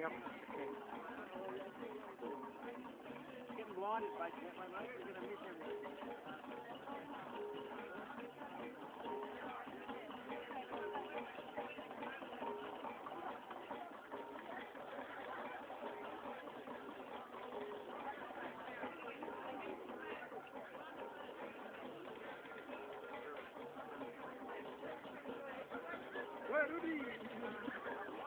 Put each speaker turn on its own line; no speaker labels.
Yep.
Getting blinded, basically, mate. You're going to miss everything.
Rudi!